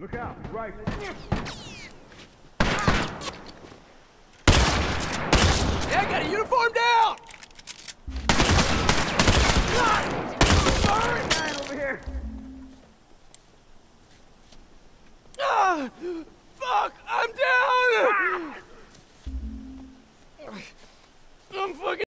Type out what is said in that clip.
Look out, right. Yeah, I got a uniform down! God! Guy over here. Ah, fuck,